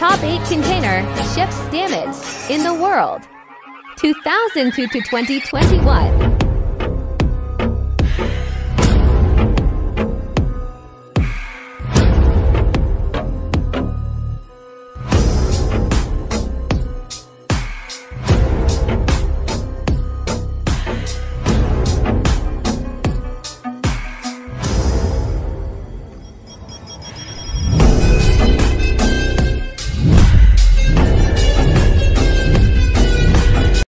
Top 8 container ships damaged in the world. 2002 to 2021.